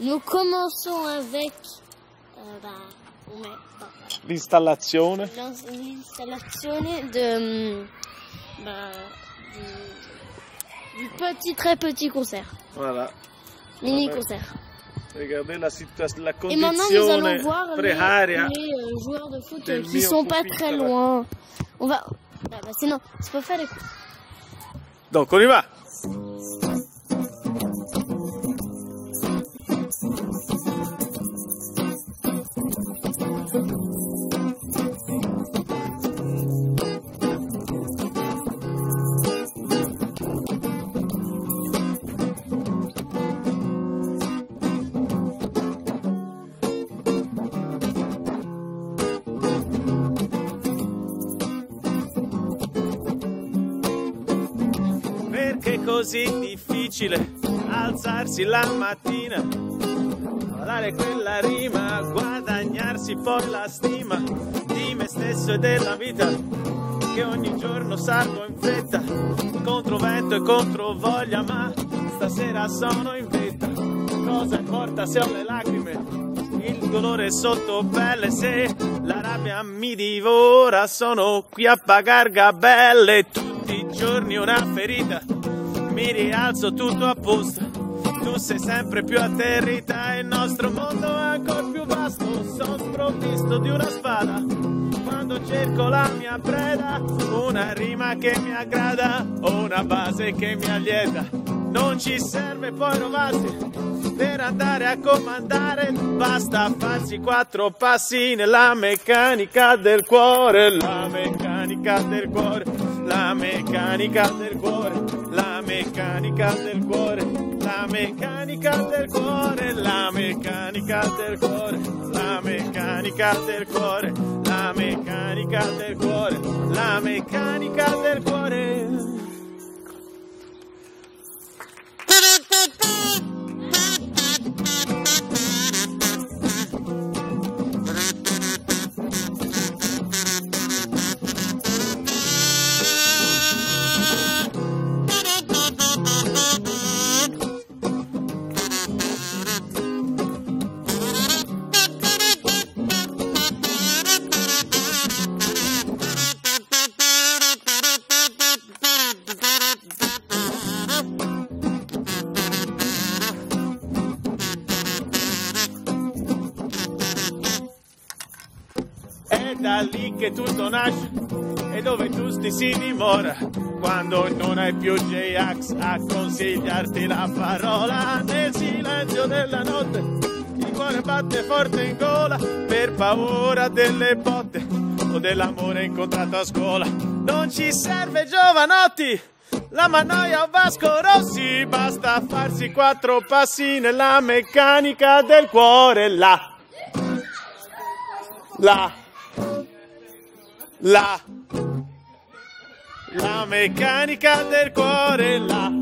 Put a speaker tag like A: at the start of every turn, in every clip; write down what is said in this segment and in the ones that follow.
A: Nous commençons avec euh, bah, bah,
B: L'installazione.
A: l'ins- l'installazione de, bah, du, du petit, très petit concert.
B: Voilà.
A: Mini concert.
B: Regardez la, la
A: Et maintenant, nous allons
B: condizione
A: voir les, les, euh, joueurs de foot qui sont pas très loin. On va. Bah, bah, sinon, c'est pas faire les coups.
B: Donc on y va. Così difficile alzarsi la mattina, parlare quella rima, guadagnarsi poi la stima di me stesso e della vita che ogni giorno salgo in fretta, contro vento e contro voglia, ma stasera sono in vetta. Cosa importa se ho le lacrime, il dolore sotto pelle, se la rabbia mi divora, sono qui a pagar gabelle tutti i giorni una ferita, mi rialzo tutto a posto. Tu sei sempre più atterrita e il nostro mondo è ancora più vasto. Sono sprovvisto di una spada quando cerco la mia preda, una rima che mi aggrada, una base che mi allieta. Non ci serve poi rovarsi per andare a comandare, basta farsi quattro passi nella meccanica del cuore, la meccanica del cuore, la meccanica del cuore, la meccanica del cuore, la meccanica del cuore, la meccanica del cuore, la meccanica del cuore, la meccanica del cuore, la meccanica del cuore. Da lì che tutto nasce e dove tu sti si dimora. Quando non hai più J-Ax a consigliarti la parola nel silenzio della notte il cuore batte forte in gola per paura delle botte o dell'amore incontrato a scuola. Non ci serve giovanotti la mannoia o Vasco Rossi basta farsi quattro passi nella meccanica del cuore là. La la. La meccanica del cuore la.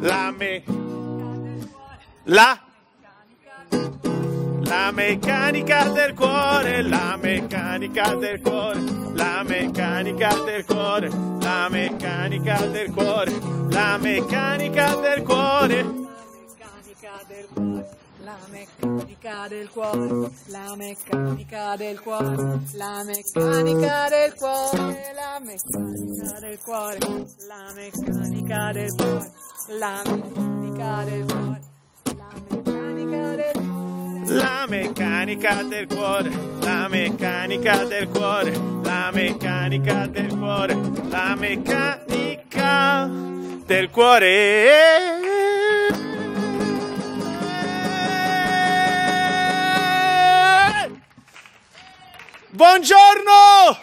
B: La me. La. La meccanica del cuore la meccanica del cuore la meccanica del cuore la meccanica del cuore la meccanica del cuore
C: La meccanica del cuore, la meccanica del cuore, la meccanica del cuore, la meccanica del cuore, la meccanica del cuore, la meccanica del cuore, la meccanica del cuore.
B: La meccanica del cuore, la meccanica del cuore, la meccanica del cuore. Buongiorno!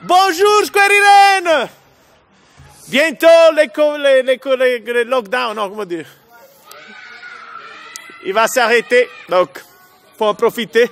B: Bonjour Squarirene! Bientôt les, co- les, les lockdown, non, comment dire? Il va s'arrêter, donc faut en profiter.